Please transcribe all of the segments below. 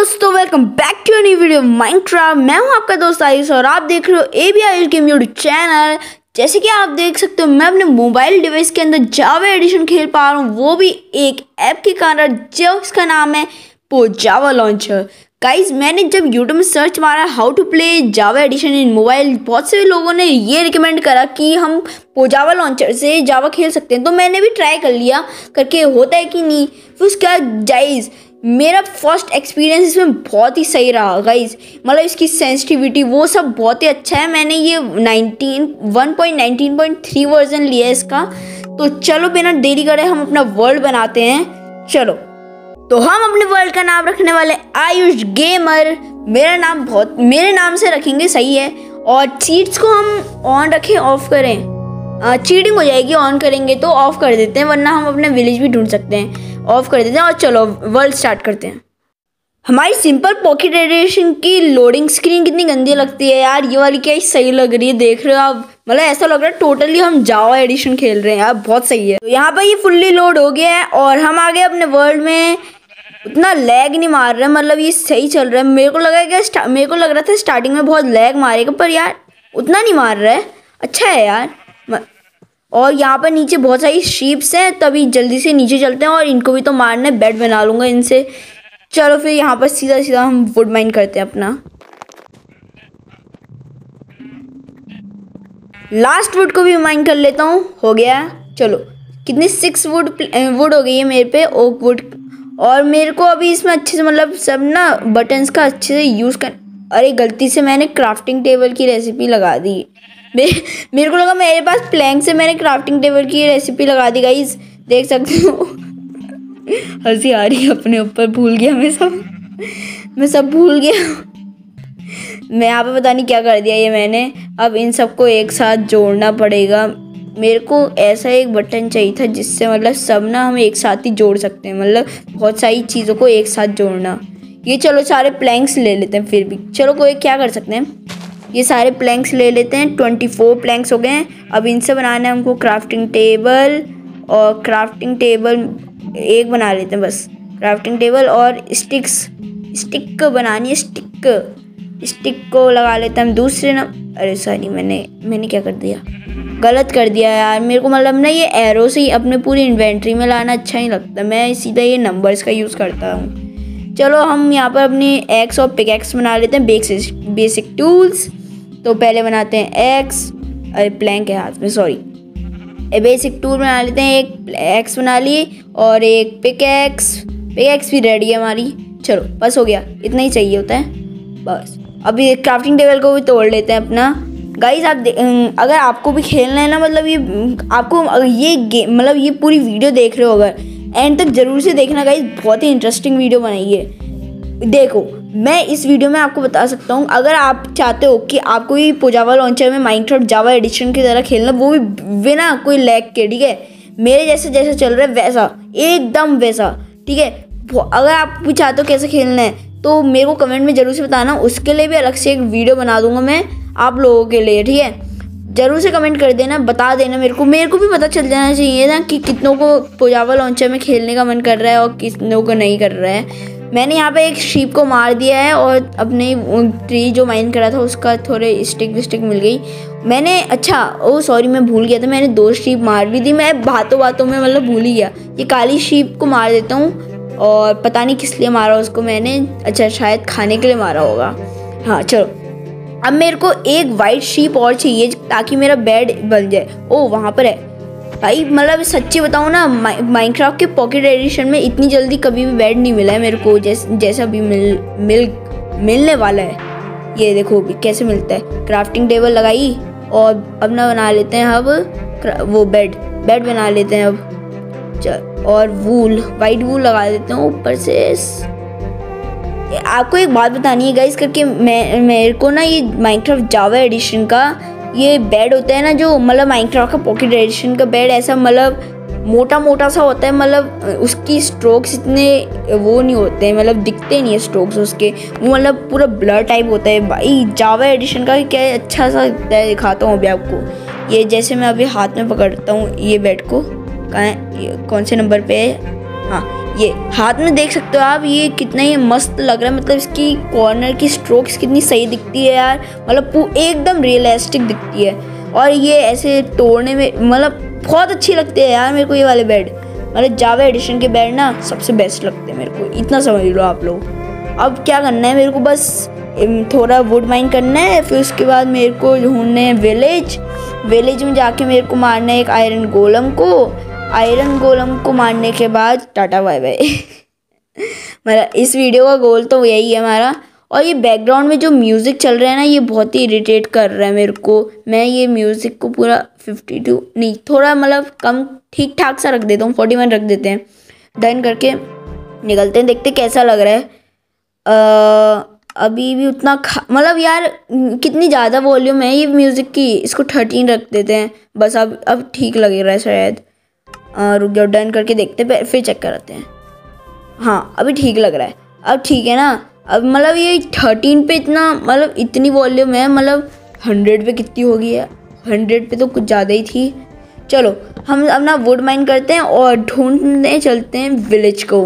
दोस्तों welcome back to new video Minecraft मैं हूँ आपका दोस्त आयुष और आप देख रहे हो A B Ayush game YouTube channel जैसे कि आप देख सकते हो, मैं अपने मोबाइल डिवाइस के अंदर जावा एडिशन खेल पा रहा हूँ। वो भी एक ऐप के कारण जो इसका नाम है पो जावा लॉन्चर गाइज़ मैंने जब यूट्यूब में सर्च मारा how to play Java edition in mobile बहुत से लोगों ने ये रिकमेंड करा कि हम पोजावा लॉन्चर से जावा खेल सकते हैं। तो मैंने भी ट्राई कर लिया, करके होता है कि नहीं। फिर उसका जाइज़ मेरा फ़र्स्ट एक्सपीरियंस इसमें बहुत ही सही रहा गाइज़ मतलब इसकी सेंसिटिविटी वो सब बहुत ही अच्छा है. मैंने ये 19 1.19.3 वर्जन लिया है इसका. तो चलो बिना देरी करे हम अपना वर्ल्ड बनाते हैं. चलो. तो हम अपने वर्ल्ड का नाम रखने वाले आयुष गेमर मेरा नाम बहुत, मेरे नाम से रखेंगे, सही है. और चीट्स को हम ऑन रखें ऑफ़ करें. चीटिंग हो जाएगी ऑन करेंगे तो ऑफ़ कर देते हैं, वरना हम अपने विलेज भी ढूंढ सकते हैं. ऑफ़ कर देते हैं और चलो वर्ल्ड स्टार्ट करते हैं। हमारी सिंपल पॉकेट एडिशन की लोडिंग स्क्रीन कितनी गंदी लगती है यार, ये वाली क्या सही लग रही है, देख रहे हो आप? मतलब ऐसा लग रहा है टोटली हम जावा एडिशन खेल रहे हैं, यार, बहुत सही है। तो यहाँ पर ये फुल्ली लोड हो गया है और हम आ गए अपने वर्ल्ड में उतना लैग नहीं मार रहे मतलब ये सही चल रहा है। मेरे को लगा कि मेरे को लग रहा था स्टार्टिंग में बहुत लैग मारेगा, पर यार उतना नहीं मार रहा है। अच्छा है यार। और यहाँ पर नीचे बहुत सारी शीप्स हैं, तभी जल्दी से नीचे चलते हैं और इनको भी तो मारना है बेड बना लूँगा इनसे। चलो फिर यहाँ पर सीधा सीधा हम वुड माइन करते हैं अपना। लास्ट वुड को भी माइन कर लेता हूँ, हो गया। चलो, कितनी सिक्स वुड वुड हो गई है मेरे पे ओक वुड और मेरे को अभी इसमें अच्छे से मतलब सब ना बटन्स का अच्छे से यूज़ कर, अरे गलती से मैंने क्राफ्टिंग टेबल की रेसिपी लगा दी। मेरे को लगा मेरे पास प्लैंक से मैंने क्राफ्टिंग टेबल की रेसिपी लगा दी गाइस देख सकते हो। हँसी आ रही है अपने ऊपर, भूल गया मैं सब। मैं सब भूल गया। मैं यहाँ पे पता नहीं क्या कर दिया ये मैंने। अब इन सबको एक साथ जोड़ना पड़ेगा। मेरे को ऐसा एक बटन चाहिए था जिससे मतलब सब ना हम एक साथ ही जोड़ सकते हैं। मतलब बहुत सारी चीज़ों को एक साथ जोड़ना। ये चलो सारे प्लैंक्स ले लेते हैं फिर भी। चलो कोई क्या कर सकते हैं? ये सारे प्लैंक्स ले लेते हैं। ट्वेंटी फोर प्लैंक्स हो गए हैं। अब इनसे बनाना है हमको क्राफ्टिंग टेबल और क्राफ्टिंग टेबल एक बना लेते हैं बस। क्राफ्टिंग टेबल और स्टिक्स स्टिक बनानी है स्टिक स्टिक को लगा लेते हैं हम दूसरे ना अरे सॉरी मैंने मैंने क्या कर दिया? गलत कर दिया यार। मेरे को मतलब ना ये एरो से ही अपने पूरी इन्वेंट्री में लाना अच्छा नहीं लगता। मैं सीधा ये नंबर्स का यूज़ करता हूँ। चलो हम यहाँ पर अपने एक्स और पिक एक्स बना लेते हैं। बेसिक बेसिक टूल्स तो पहले बनाते हैं एक्स अरे प्लैंक है हाथ में सॉरी बेसिक टूल बना लेते हैं, एक एक्स बना लिए और एक पिक एक्स पिक एक्स भी रेडी है हमारी. चलो, बस हो गया. इतना ही चाहिए होता है. बस. अभी क्राफ्टिंग टेबल को भी तोड़ लेते हैं अपना. गाइज़ आप अगर आपको भी खेलना है ना मतलब ये, आपको ये गेम मतलब ये पूरी वीडियो देख रहे हो अगर एंड तक ज़रूर से देखना गाइज़ बहुत ही इंटरेस्टिंग वीडियो बनाई है. देखो मैं इस वीडियो में आपको बता सकता हूँ, अगर आप चाहते हो कि आपको भी पोजावा लॉन्चर में माइनक्राफ्ट जावा एडिशन की तरह खेलना, वो भी बिना कोई लैग के, ठीक है? मेरे जैसे जैसे चल रहा है, वैसा, एकदम वैसा, ठीक है? अगर आप भी चाहते हो कैसे खेलना है तो मेरे को कमेंट में ज़रूर से बताना, उसके लिए भी अलग से एक वीडियो बना दूँगा मैं आप लोगों के लिए, ठीक है? ज़रूर से कमेंट कर देना, बता देना मेरे को मेरे को भी पता चल जाना चाहिए ना कि कितनों को पोजावा लॉन्चर में खेलने का मन कर रहा है और कितनों को नहीं कर रहा है। मैंने यहाँ पे एक शीप को मार दिया है और अपने ट्री जो माइन करा था, उसका थोड़े स्टिक विस्टिक मिल गई। मैंने अच्छा ओ सॉरी मैं भूल गया था, मैंने दो शीप मार भी दी, मैं बातों बातों में मतलब भूल ही गया। ये काली शीप को मार देता हूँ और पता नहीं किस लिए मारा उसको मैंने। अच्छा शायद खाने के लिए मारा होगा। हाँ चलो। अब मेरे को एक वाइट शीप और चाहिए ताकि मेरा बेड बन जाए। ओ, वहाँ पर है। भाई मतलब सच्ची बताऊँ ना माइनक्राफ्ट के पॉकेट एडिशन में इतनी जल्दी कभी भी बेड नहीं मिला है मेरे को, जैसे, जैसा अभी मिल मिल, मिलने वाला है। ये देखो भी कैसे मिलता है। क्राफ्टिंग टेबल लगाई और अब ना बना लेते हैं अब वो बेड बेड बना लेते हैं अब। और वूल वाइट वूल लगा देते हैं ऊपर से। आपको एक बात बतानी है गाइस करके मैं, मेरे को ना ये माइनक्राफ्ट जावा एडिशन का ये बेड होता है ना जो मतलब माइनक्राफ्ट का पॉकेट एडिशन का बेड ऐसा मतलब मोटा मोटा सा होता है मतलब उसकी स्ट्रोक्स इतने वो नहीं होते हैं मतलब दिखते नहीं है स्ट्रोक्स उसके। वो मतलब पूरा ब्लर टाइप होता है। भाई जावा एडिशन का क्या अच्छा सा दिखाता हूँ अभी आपको। ये जैसे मैं अभी हाथ में पकड़ता हूँ, ये बेड को। कहाँ कौन से नंबर पे है? हाँ। ये हाथ में देख सकते हो आप, ये कितना ही मस्त लग रहा है। मतलब इसकी कॉर्नर की स्ट्रोक्स कितनी सही दिखती है यार। मतलब एकदम रियलिस्टिक दिखती है। और ये ऐसे तोड़ने में मतलब बहुत अच्छी लगती है यार मेरे को ये वाले बेड मतलब जावा एडिशन के बेड ना सबसे बेस्ट लगते हैं मेरे को। इतना समझ लो आप लोग। अब क्या करना है मेरे को, बस थोड़ा वुड माइन करना है, फिर उसके बाद मेरे को ढूँढने हैं विलेज विलेज में जाके मेरे को मारना है एक आयरन गोलम को। आयरन गोलम को मारने के बाद टाटा बाय बाय। मतलब इस वीडियो का गोल तो यही है हमारा और ये बैकग्राउंड में जो म्यूज़िक चल रहा है ना ये बहुत ही इरिटेट कर रहा है मेरे को। मैं ये म्यूज़िक को पूरा फिफ्टी टू नहीं थोड़ा मतलब कम ठीक ठाक सा रख देता हूँ फोर्टी वन रख देते हैं। डन करके निकलते हैं देखते कैसा लग रहा है। आ, अभी भी उतना मतलब यार कितनी ज़्यादा वॉल्यूम है ये म्यूज़िक की इसको थर्टीन रख देते हैं। बस अब अब ठीक लग रहा है शायद। रुक जाओ डन करके देखते हैं फिर चेक कराते हैं। हाँ अभी ठीक लग रहा है। अब ठीक है ना? अब मतलब ये थर्टीन पे इतना मतलब इतनी वॉल्यूम है मतलब हंड्रेड पे कितनी होगी है हंड्रेड पे तो कुछ ज़्यादा ही थी। चलो हम अपना वुड माइन करते हैं और ढूँढने चलते हैं विलेज को।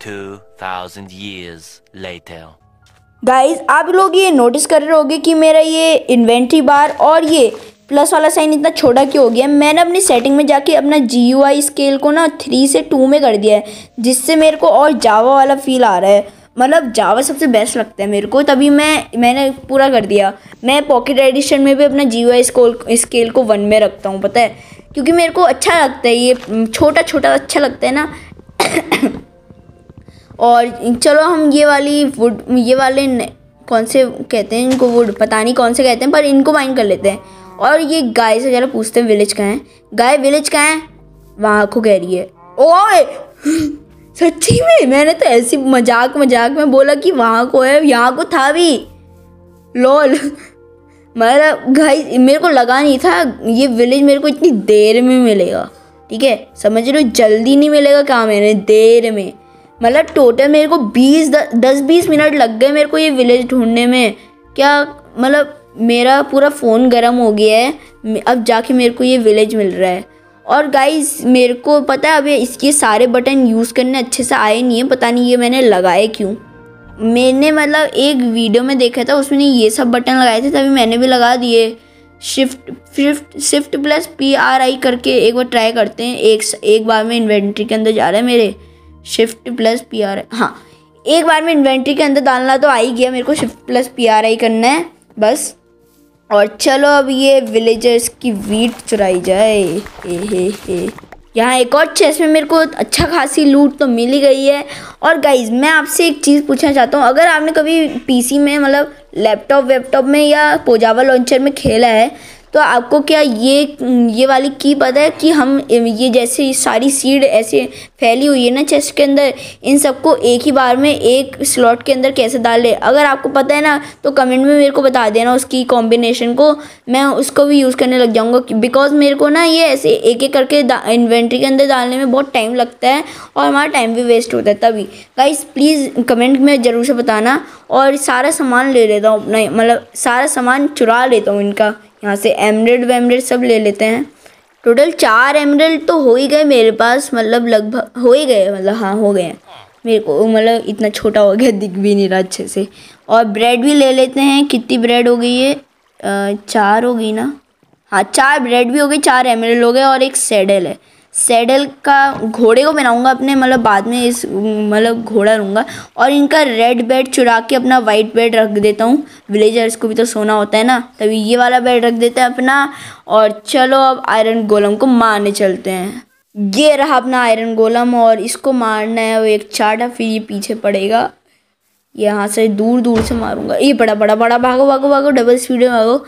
2000 years later. गाइस आप लोग ये नोटिस कर रहे होगे कि मेरा ये इन्वेंट्री बार और ये प्लस वाला साइन इतना छोटा क्यों हो गया? मैंने अपनी सेटिंग में जाके अपना जी यू आई स्केल को ना थ्री से टू में कर दिया है, जिससे मेरे को और जावा वाला फील आ रहा है। मतलब जावा सबसे बेस्ट लगता है मेरे को। तभी मैं, मैंने पूरा कर दिया। मैं पॉकेट एडिशन में भी अपना जी आई स्केल को वन में रखता हूँ, पता है? क्योंकि मेरे को अच्छा लगता है ये, छोटा छोटा अच्छा लगता है ना। और चलो हम ये वाली वुड ये वाले कौन से कहते हैं इनको वुड पता नहीं कौन से कहते हैं, पर इनको माइंड कर लेते हैं। और ये गाय से जरा पूछते हैं विलेज कहाँ है? गाय विलेज कहाँ है? वहाँ को कह रही है। ओए! सच्ची में? मैंने तो ऐसी मज़ाक मज़ाक में बोला कि वहाँ को है, यहाँ को था भी। लोल। मतलब गाय, मेरे को लगा नहीं था, ये विलेज मेरे को इतनी देर में मिलेगा। ठीक है? समझ हो? जल्दी नहीं मिलेगा क्या मैंने देर में। मतलब टोटल मेरे को बीस, दस बीस मिनट लग गए मेरे को ये विलेज ढूँढने में। क्या मतलब मेरा पूरा फ़ोन गर्म हो गया है। अब जाके मेरे को ये विलेज मिल रहा है। और गाइस मेरे को पता है अभी इसके सारे बटन यूज़ करने अच्छे से आए नहीं है। पता नहीं ये मैंने लगाए क्यों। मैंने मतलब एक वीडियो में देखा था, उसमें ये सब बटन लगाए थे, तभी मैंने भी लगा दिए। Shift shift shift plus P R I करके एक बार ट्राई करते हैं। एक एक बार में इन्वेंट्री के अंदर जा रहा है मेरे। Shift plus P R I हाँ एक बार में इन्वेंट्री के अंदर डालना तो आ ही गया। मेरे को shift plus P R I करना है। बस। और चलो अब ये विलेजर्स की वीट चुराई जाए। हे हे हे। यहाँ एक और चेस में मेरे को अच्छा खासी लूट तो मिल ही गई है। और गाइज़ मैं आपसे एक चीज़ पूछना चाहता हूँ। अगर आपने कभी पीसी में मतलब लैपटॉप वैपटॉप में या पोजावा लॉन्चर में खेला है तो आपको क्या ये ये वाली की पता है कि हम, ये जैसे सारी सीड ऐसे फैली हुई है ना चेस्ट के अंदर, इन सबको एक ही बार में एक स्लॉट के अंदर कैसे डाले अगर आपको पता है ना तो कमेंट में मेरे को बता देना उसकी कॉम्बिनेशन को। मैं उसको भी यूज़ करने लग जाऊँगा बिकॉज़ मेरे को ना ये ऐसे एक एक करके इन्वेंट्री के अंदर डालने में बहुत टाइम लगता है और हमारा टाइम भी वेस्ट होता है तभी। गाइस प्लीज़ कमेंट में ज़रूर से बताना और सारा सामान ले लेता हूँ अपना मतलब सारा सामान चुरा लेता हूँ इनका। यहाँ से एमरेड वेमरेड सब ले लेते हैं। टोटल चार एमरेड तो हो ही गए मेरे पास मतलब लगभग हो ही गए मतलब हाँ हो गए मेरे को मतलब इतना छोटा हो गया, दिख भी नहीं रहा अच्छे से। और ब्रेड भी ले लेते हैं, कितनी ब्रेड हो गई है चार हो गई ना? हाँ चार ब्रेड भी हो गई चार एमरेड हो गए और एक सेडल है। सैडल का घोड़े को बनाऊँगा अपने मतलब बाद में इस मतलब घोड़ा लूँगा और इनका रेड बेड चुरा के अपना वाइट बेड रख देता हूँ। विलेजर्स को भी तो सोना होता है ना, तभी ये वाला बेड रख देते हैं अपना। और चलो अब आयरन गोलम को मारने चलते हैं। ये रहा अपना आयरन गोलम और इसको मारना है, वो एक चाटा फिर ये पीछे पड़ेगा। यहाँ से दूर दूर से मारूँगा। ये बड़ा बड़ा बड़ा भागो भागो भागो डबल स्पीड में भागो।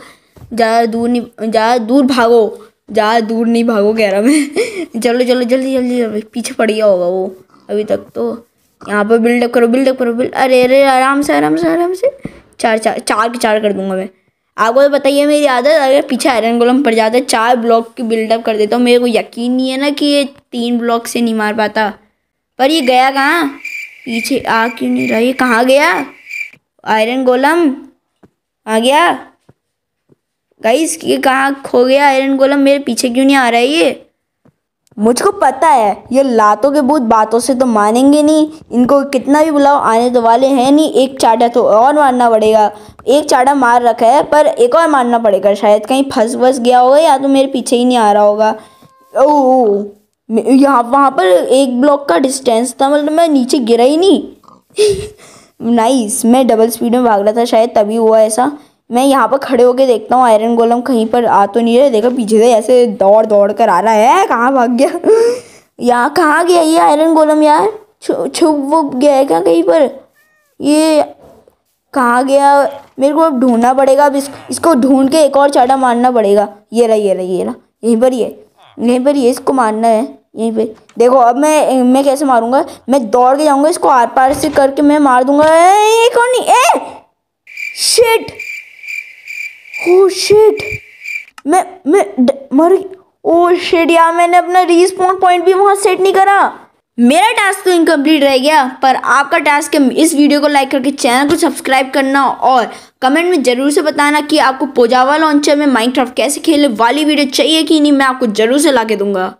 ज़्यादा दूर नहीं, ज़्यादा दूर भागो। ज़्यादा दूर नहीं भागो कह रहा मैं। चलो चलो, जल्दी जल्दी पीछे पड़ गया होगा वो, अभी तक तो। यहाँ पर बिल्डअप करो बिल्डअप करो बिल्ड अरे अरे, आराम से आराम से आराम से। चार चार चार के चार कर दूँगा मैं। आपको तो बताइए मेरी आदत, अगर पीछे आयरन गोलम पड़ जाता है, चार ब्लॉक की बिल्डअप कर देता हूँ, मेरे को यकीन नहीं है ना कि ये तीन ब्लॉक से नहीं मार पाता। पर ये गया कहाँ? पीछे आ क्यों नहीं रहा? ये कहाँ गया? आयरन गोलम आ गया? गाइस ये कहाँ खो गया? आयरन गोलम मेरे पीछे क्यों नहीं आ रहा है ये? मुझको पता है, ये लातों के भूत बातों से तो मानेंगे नहीं। इनको कितना भी बुलाओ, आने तो वाले हैं नहीं। एक चाटा तो और मारना पड़ेगा। एक चाटा मार रखा है, पर एक और मारना पड़ेगा। शायद कहीं फंस वस गया होगा या तो मेरे पीछे ही नहीं आ रहा होगा। ओ, यहाँ, वहाँ पर एक ब्लॉक का डिस्टेंस था मतलब मैं नीचे गिरा ही नहीं। नाइस, मैं डबल स्पीड में भाग रहा था, शायद तभी हुआ ऐसा। मैं यहाँ पर खड़े होके देखता हूँ आयरन गोलम कहीं पर आ तो नहीं रहे देखो पीछे से ऐसे दौड़ दौड़ कर आ रहा है। कहाँ भाग गया? यहाँ कहाँ गया ये आयरन गोलम यार? छुप वुप गया है क्या कहीं पर? ये कहाँ गया? मेरे को अब ढूंढना पड़ेगा। अब इस, इसको ढूंढ के एक और चाटा मारना पड़ेगा। ये रहा ये रहा ये रहा। यहीं पर है यहीं पर ये इसको मारना है। यहीं पे। देखो अब मैं मैं कैसे मारूँगा? मैं दौड़ के जाऊँगा इसको आर पार से करके मैं मार दूँगा। ए, कौन नहीं? ए! शिट ओ शिट मैं मैं मर ओ शिट यार, मैंने अपना रिस्पॉन्ड पॉइंट भी वहाँ सेट नहीं करा। मेरा टास्क तो इनकम्प्लीट रह गया, पर आपका टास्क है इस वीडियो को लाइक करके चैनल को सब्सक्राइब करना और कमेंट में ज़रूर से बताना कि आपको पोजावा लॉन्चर में माइनक्राफ्ट कैसे खेलने वाली वीडियो चाहिए कि नहीं, मैं आपको ज़रूर से ला के दूँगा।